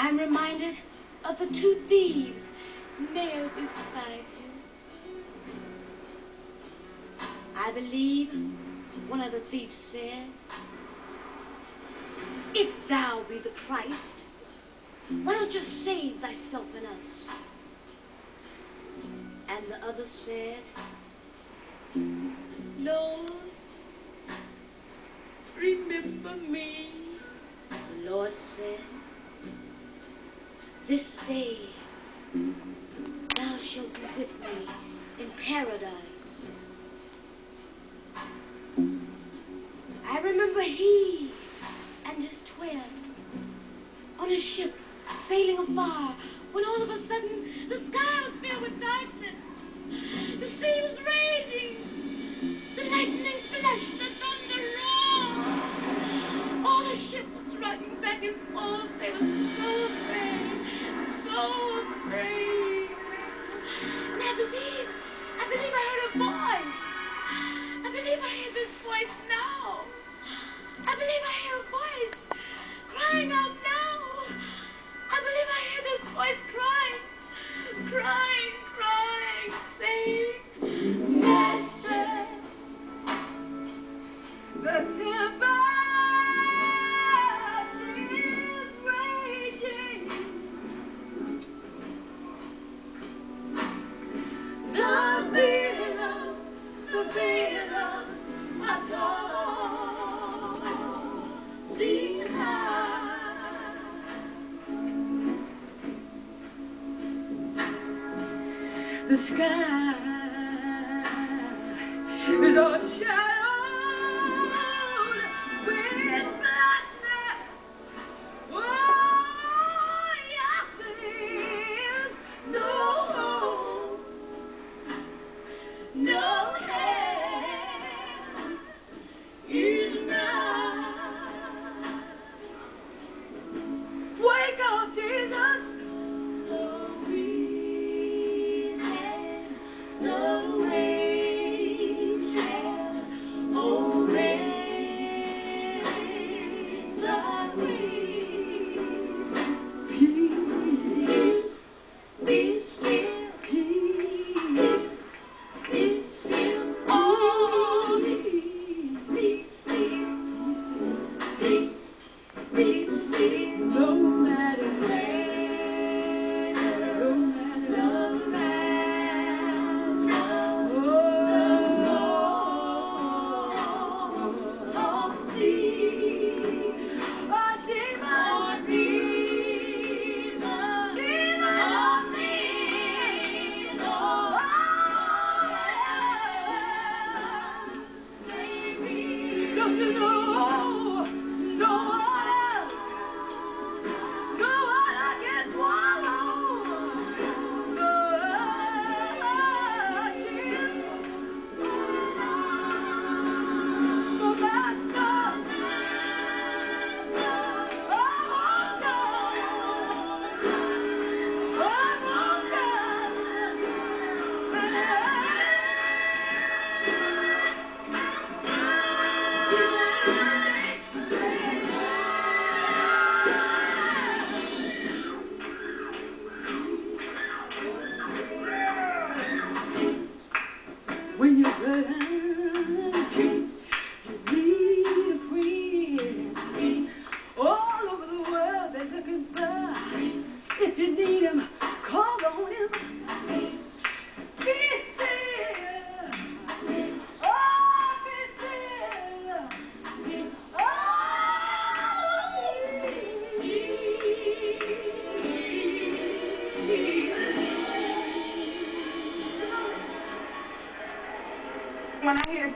I'm reminded of the two thieves nailed beside him. I believe one of the thieves said, If thou be the Christ, why don't you save thyself and us? And the other said, Lord, remember me. The Lord said, This day thou shalt be with me in paradise. I remember he and his twin on a ship sailing afar when all of a sudden the sky was filled with darkness. The sea was raging. The lightning flashed, the thunder roared. All the ship was rocking back and forth. They were so so afraid. And I The sky are to know. When When I hear